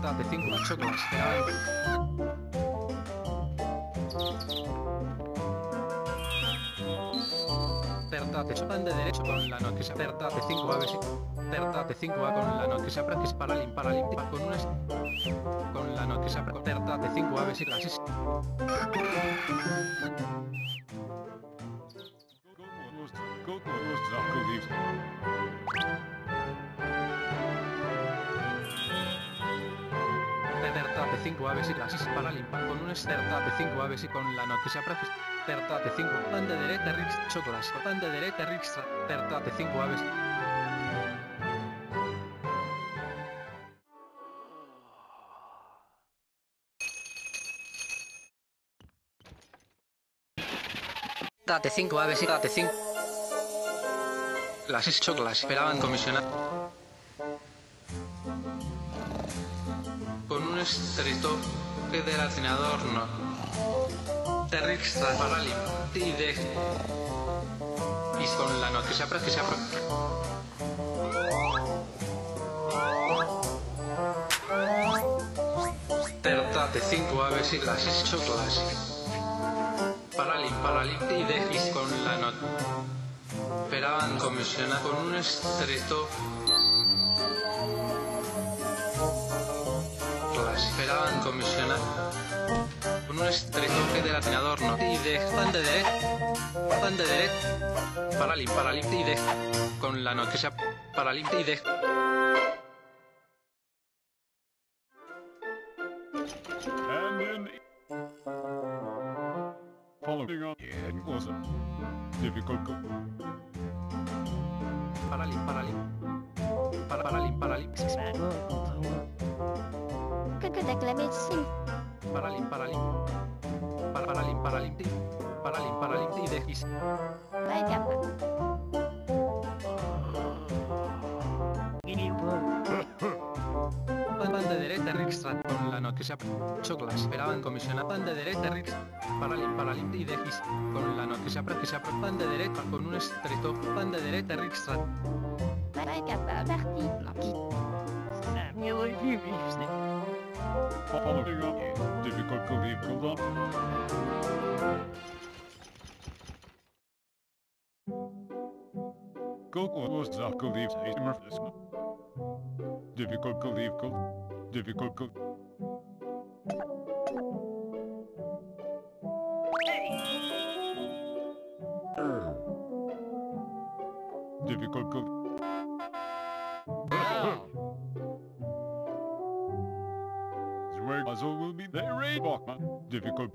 torta de 5 chocos. Tarta de de derecho con la noticia. Tarta de 5 aves Tarta de 5 a con la noticia. Praxis para limpar para limpar con unas con la noticia. Tarta de 5 aves y gracias T5 aves y rasis para limpar con un Sterta T5 aves y con la noticia praxis. Terta T5, tan de derecha Rix, chocolasco, tan de derecha Rix, Terta T5 aves. Date 5 aves y date 5. Las choclas esperaban comisionar. Estricto federacionador no. Terrixtra para lim- y de. Con la noticia precisa. Tertate 5 aves y las choclas. Paralim, paralim y de y con la nota. Esperaban comisionar con un estricto comisionar. Con un estricto federacionador no y de pan de derecha pan de derecha paralim paralim y de con la noticia paralim y de difficult Que que la médecine. paralim paralim para paralim paralim paralim paralim y de is Vai capaz. pan de derecha Rixtra con la noticia choclas esperaban comisionar pan de derecha Rix paralim paralim y de is con la noticia precisa pan de derecha con un estricto pan de derecha Rixtra Vai capaz. Parti. Following up difficult cookie program. Coco was not believed a murphys. Difficult believe co difficult co Difficult cook. Con,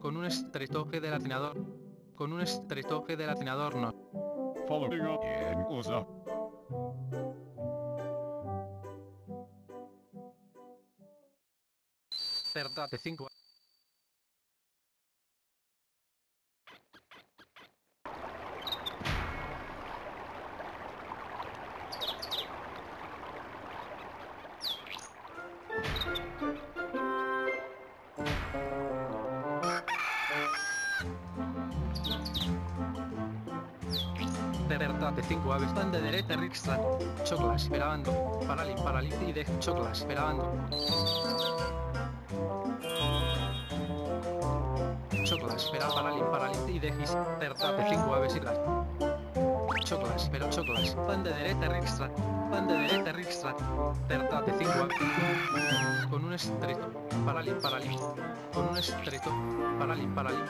con un con un estricto federacionador no. Following on and was up. Verdad de 5 Verdad de 5 aves. Pan de derecha Rixtra Choclas esperando Paralim paralim y de Choclas esperando Choclas espera paralim paralim y de Gis Verdad de 5 aves y las Choclas pero choclas. Pan de derecha Rixtra Pan de derecha Rixtra Verdad de 5 aves Con un estrecho Paralim paralim Con un estrecho Paralim paralim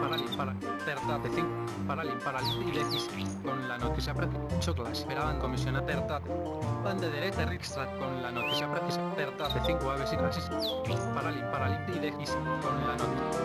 Paralim para Verdad de 5 Paralim paralim y de Gis Con la noticia práctica Choclas esperaban comisionar Verdad Pan de derecha Rixtra Con la noticia de 5 aves y clases Paralim paralim y de Gis Con la noticia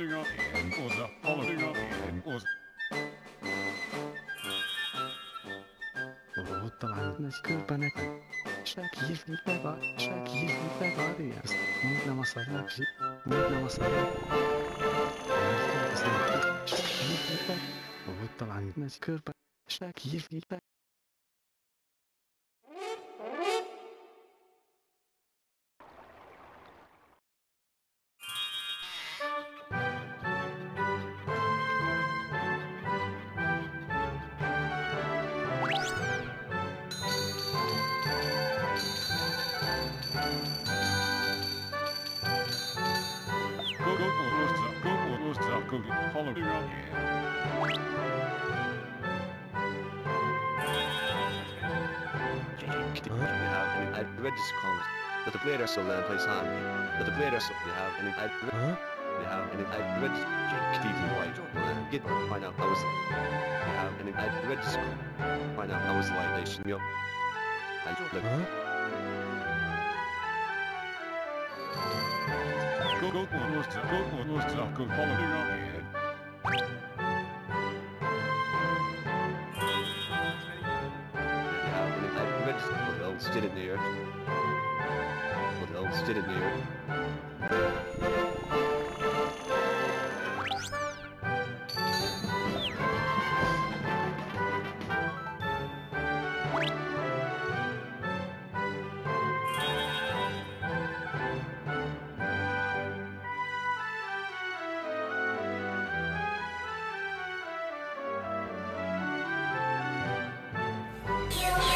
Holländer en onze Holländer en onze. Odtalálni körbenek, segítni teva, segítni teva, ezt mind nem a szerep, mind nem a szerep. Segítni teva, odtalálni körbenek, segítni teva. We have any I read this columns that the player so land plays hand. That the player so we have any I read we have any I read Stevie White uh, get find out how was we have any I read find out how was the light nation yo and look Go, go, go, what's up? Go, go, what's up? Go, follow me did it, New York. What else did it, New York? You